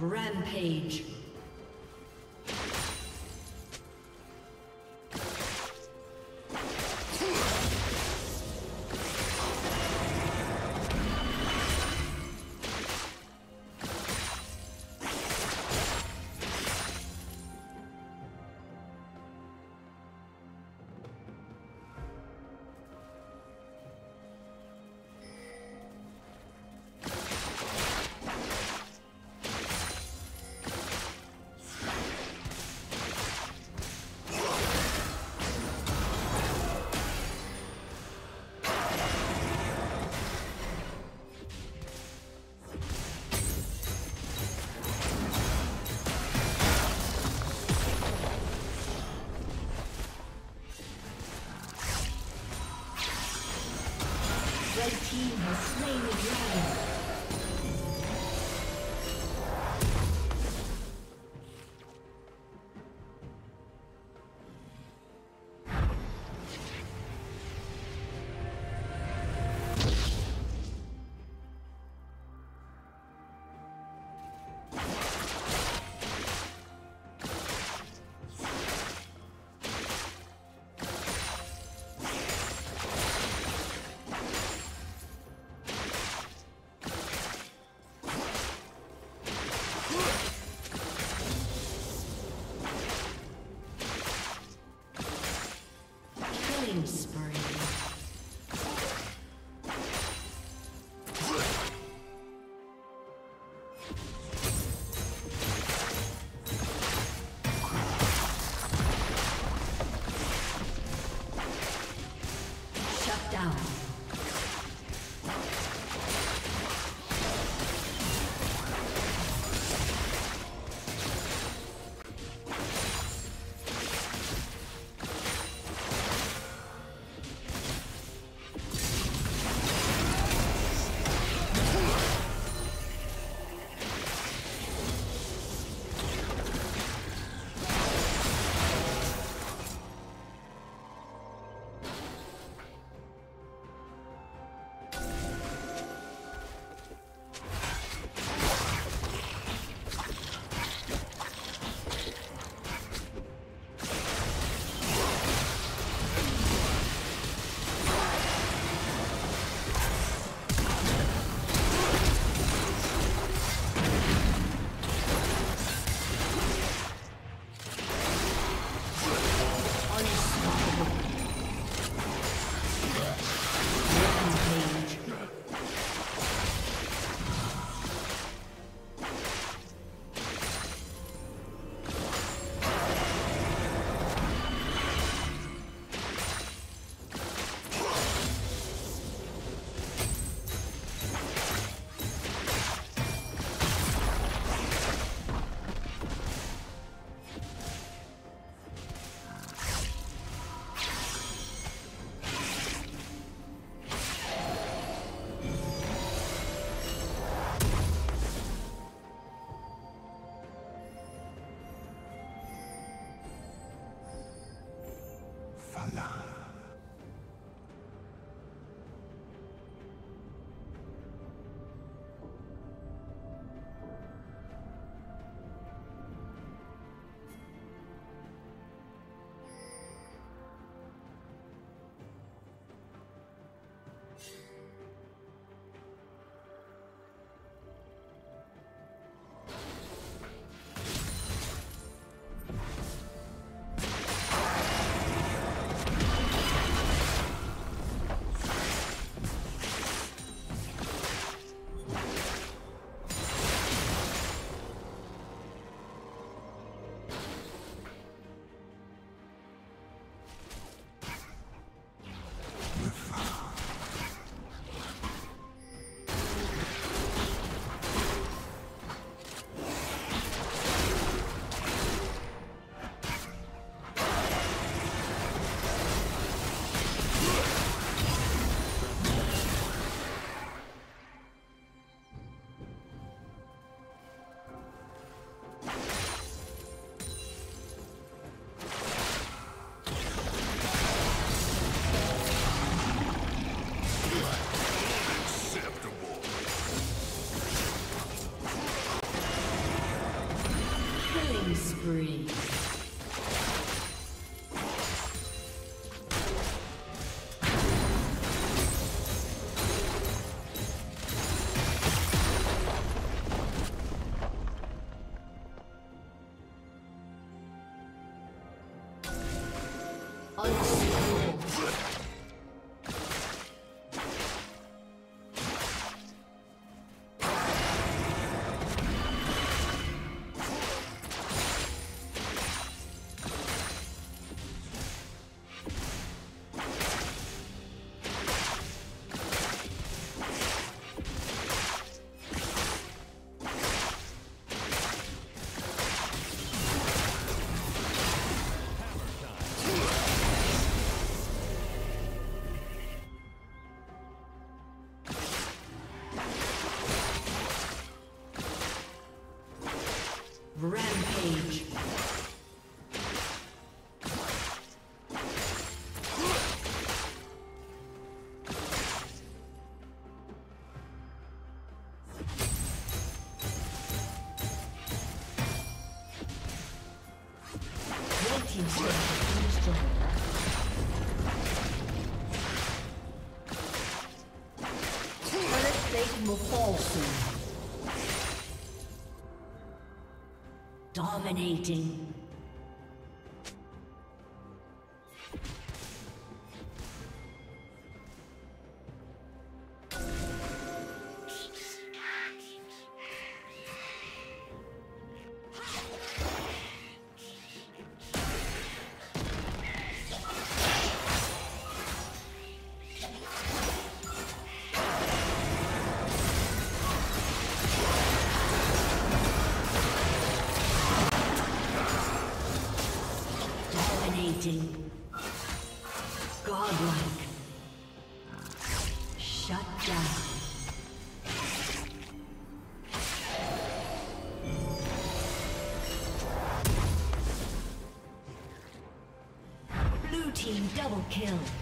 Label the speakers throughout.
Speaker 1: Rampage. Dominating. Kill.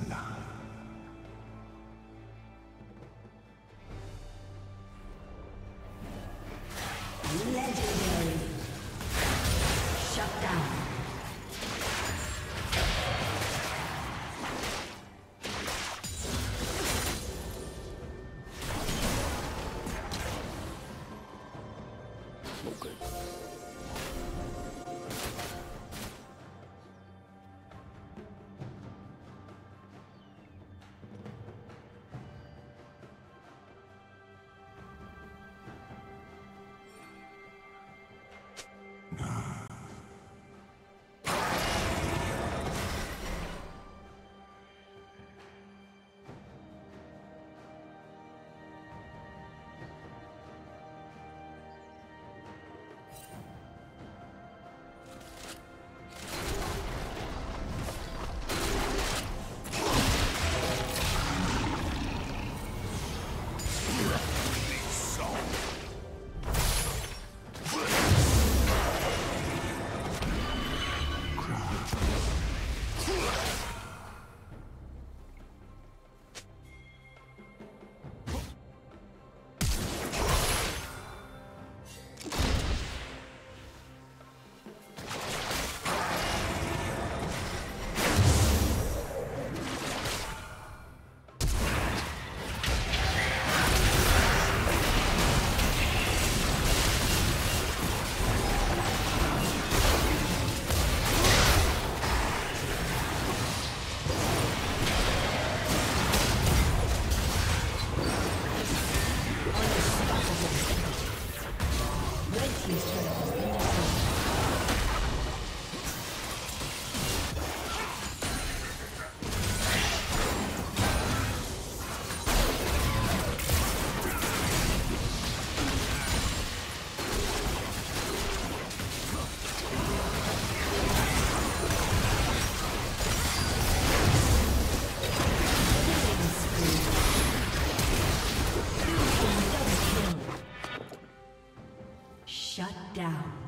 Speaker 1: Mevlana. down.